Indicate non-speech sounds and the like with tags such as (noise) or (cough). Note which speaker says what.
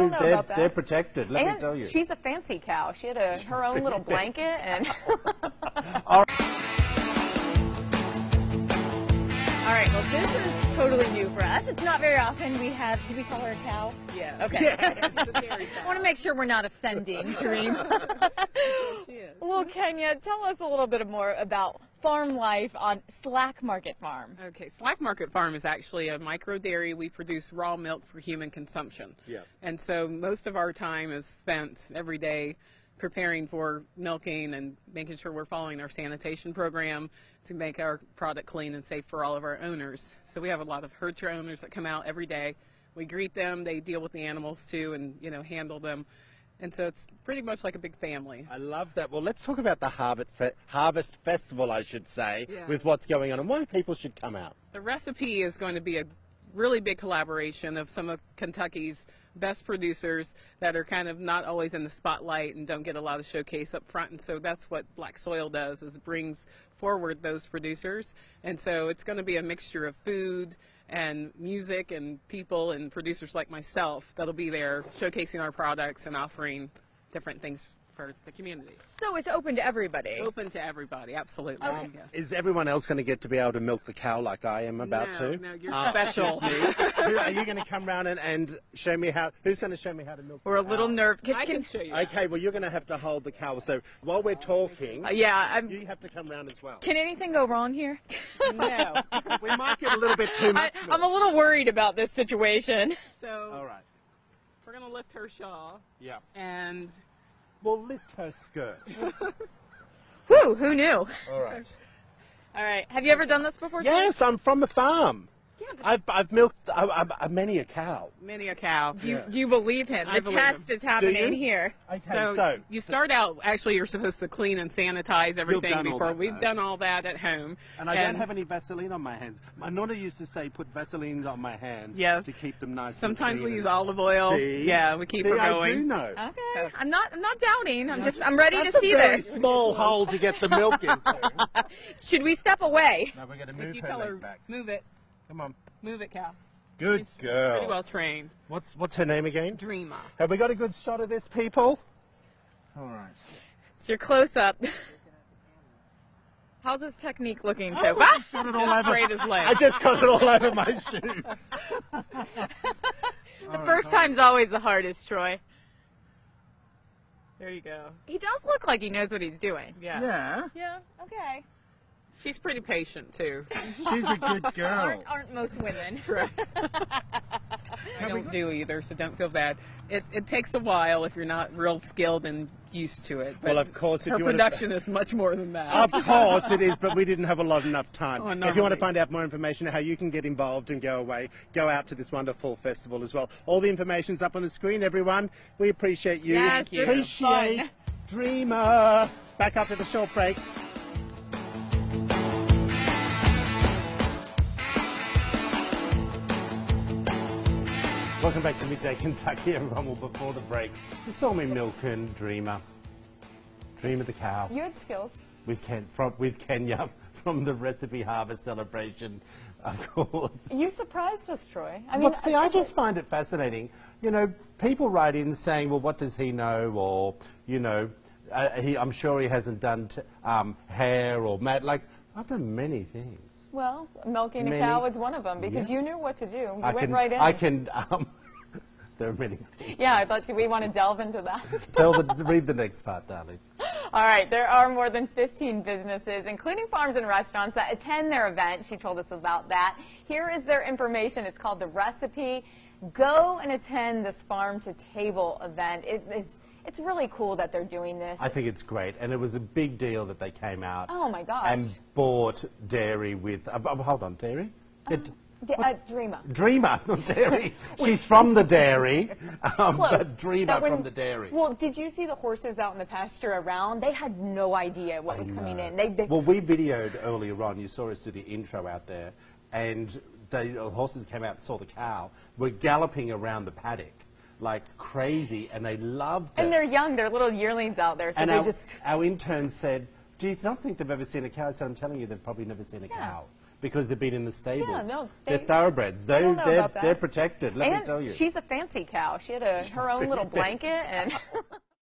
Speaker 1: don't know
Speaker 2: they're,
Speaker 1: about that.
Speaker 2: they're protected, let
Speaker 1: and
Speaker 2: me tell you.
Speaker 1: she's a fancy cow. She had a, her own little blanket and. (laughs) (laughs)
Speaker 3: All right, well, this is totally new for us. It's not very often we have, do we call her a cow?
Speaker 4: Yeah.
Speaker 3: Okay. (laughs) I want to make sure we're not offending Dream. Well, Kenya, tell us a little bit more about farm life on Slak Market Farm.
Speaker 4: Okay, Slak Market Farm is actually a micro dairy. We produce raw milk for human consumption.
Speaker 2: Yeah.
Speaker 4: And so most of our time is spent every day preparing for milking and making sure we're following our sanitation program to make our product clean and safe for all of our owners. So we have a lot of herdshare owners that come out every day. We greet them, they deal with the animals too and, you know, handle them. And so it's pretty much like a big family.
Speaker 2: I love that. Well, let's talk about the Harvest, Fe- Harvest Festival, I should say,
Speaker 4: Yeah.
Speaker 2: with what's going on and why people should come out.
Speaker 4: The recipe is going to be a really big collaboration of some of Kentucky's best producers that are kind of not always in the spotlight and don't get a lot of showcase up front. And so that's what Black Soil does is brings forward those producers. And so it's going to be a mixture of food and music and people and producers like myself that'll be there showcasing our products and offering different things for the community.
Speaker 3: So it's open to everybody.
Speaker 4: Open to everybody, absolutely. Yes.
Speaker 2: Is everyone else going to get to be able to milk the cow like I am about
Speaker 4: no,
Speaker 2: to?
Speaker 4: no, you're
Speaker 2: Ah,
Speaker 4: special. (laughs)
Speaker 2: Who- Are you going to come round and, and show me how? Who's going to show me how to milk?
Speaker 3: We're a
Speaker 2: the
Speaker 3: little
Speaker 2: cow?
Speaker 3: nervous.
Speaker 4: I can show you.
Speaker 2: Okay, well you're going to have to hold the cow. So while we're talking,
Speaker 3: Uh, yeah, I'm,
Speaker 2: you have to come round as well.
Speaker 3: can anything go wrong here? (laughs)
Speaker 4: No.
Speaker 2: We might get a little bit too
Speaker 3: I,
Speaker 2: much.
Speaker 3: I'm a little worried about this situation.
Speaker 4: So
Speaker 2: All right.
Speaker 4: we're gonna lift her shawl
Speaker 2: Yeah.
Speaker 4: and
Speaker 2: Well, lift her skirt. (laughs)
Speaker 3: Whew, who knew?
Speaker 2: All right.
Speaker 3: All right. Have you ever done this before?
Speaker 2: Yes, I'm from the farm. I've, I've milked I, I, I, many a cow.
Speaker 4: many a cow.
Speaker 3: Do you, do you believe him? The
Speaker 4: believe
Speaker 3: test
Speaker 4: him.
Speaker 3: is happening
Speaker 2: you?
Speaker 3: here.
Speaker 2: Okay,
Speaker 4: So,
Speaker 2: so,
Speaker 4: you start out actually you're supposed to clean and sanitize everything before
Speaker 2: that,
Speaker 4: we've
Speaker 2: though.
Speaker 4: done all that at home.
Speaker 2: and I don't have any Vaseline on my hands. My nonna used to say put Vaseline on my hands
Speaker 4: Yes.
Speaker 2: to keep them nice. and
Speaker 4: Sometimes
Speaker 2: clean
Speaker 4: we use olive oil.
Speaker 2: See?
Speaker 4: Yeah, we keep
Speaker 2: See,
Speaker 4: her
Speaker 2: I do know.
Speaker 3: Okay, I'm not. I'm not doubting. I'm just. I'm ready to
Speaker 2: a
Speaker 3: see
Speaker 2: very
Speaker 3: this.
Speaker 2: small hole to get the milk into. (laughs)
Speaker 3: Should we step away?
Speaker 2: now we're going to move her leg
Speaker 4: her
Speaker 2: back.
Speaker 4: move it,
Speaker 2: Come on.
Speaker 4: move it, cow.
Speaker 2: Good
Speaker 4: She's
Speaker 2: girl.
Speaker 4: Pretty well trained.
Speaker 2: What's what's her name again?
Speaker 4: Dreama.
Speaker 2: Have we got a good shot of this, people? All right.
Speaker 3: It's your close up. (laughs) How's this technique looking so
Speaker 2: Oh,
Speaker 3: far?
Speaker 2: got it all
Speaker 4: Just
Speaker 2: over.
Speaker 4: his leg.
Speaker 2: I just got it all over my shoe. (laughs)
Speaker 3: The first time's always the hardest, Troy.
Speaker 4: There you go.
Speaker 3: He does look like he knows what he's doing.
Speaker 4: Yeah.
Speaker 2: Yeah,
Speaker 3: Yeah. Okay.
Speaker 4: She's pretty patient too.
Speaker 2: she's a good (laughs) girl.
Speaker 3: Aren't, aren't most women? (laughs)
Speaker 4: I don't do either, so don't feel bad. It, it takes a while if you're not real skilled and used to it. But
Speaker 2: Well, of course, if
Speaker 4: her
Speaker 2: you wanna-
Speaker 4: production is much more than that.
Speaker 2: Of course it is, but we didn't have a lot enough time. (laughs)
Speaker 4: Oh,
Speaker 2: if you want to find out more information how you can get involved and go away, go out to this wonderful festival as well. All the information's up on the screen, everyone. We appreciate you.
Speaker 3: Yes,
Speaker 4: this is
Speaker 2: appreciate
Speaker 3: fun.
Speaker 2: Dreama. Back after the short break. Welcome back to Midday Kentucky, everyone. Well, before the break, you saw me milking Dreama. Dreama the cow
Speaker 1: You had skills.
Speaker 2: with Ken from with Kenya (laughs) from the Recipe Harvest celebration, of course.
Speaker 1: You surprised us, Troy. I mean,
Speaker 2: Look, see, I just find it fascinating. You know, people write in saying, "Well, what does he know?" or you know, uh, he, I'm sure he hasn't done t- um, hair or mat. Like I've done many things.
Speaker 1: Well, milking a cow was one of them because
Speaker 2: Yeah.
Speaker 1: you knew what to do. You
Speaker 2: I
Speaker 1: went
Speaker 2: can,
Speaker 1: right in.
Speaker 2: I can. Um, (laughs) there are many. Things.
Speaker 1: Yeah, I thought we want to delve into that.
Speaker 2: Tell the (laughs) read the next part, darling.
Speaker 1: All right, there are more than 15 businesses, including farms and restaurants, that attend their event. She told us about that. Here is their information. It's called The Recipe. Go and attend this farm to table event. It is, it's really cool that they're doing this.
Speaker 2: I think it's great, and it was a big deal that they came out.
Speaker 1: Oh, my gosh.
Speaker 2: And bought dairy with. Uh, uh, hold on, dairy. It-
Speaker 1: D- uh, Dreama.
Speaker 2: Dreama, (laughs) not dairy. (laughs) (laughs) She's from the dairy, um, but
Speaker 1: Dreama when-
Speaker 2: from the dairy.
Speaker 1: Well, did you see the horses out in the pasture around? They had no idea what was coming in. They, they,
Speaker 2: Well, we videoed earlier on. You saw us do the intro out there, and the horses came out and saw the cow. Were galloping around the paddock like crazy, and they loved it.
Speaker 1: and they're young. They're little yearlings out there, so
Speaker 2: And
Speaker 1: they
Speaker 2: our,
Speaker 1: just.
Speaker 2: our intern said, "Do you not think they've ever seen a cow?" I said, "I'm telling you, they've probably never seen a
Speaker 1: Yeah.
Speaker 2: cow because they've been in the stables.
Speaker 3: Yeah, no,
Speaker 2: they're thoroughbreds. They,
Speaker 3: know
Speaker 2: they're, they're protected, let me tell you.
Speaker 3: she's a fancy cow. She had a, her own little (laughs) blanket and. (laughs)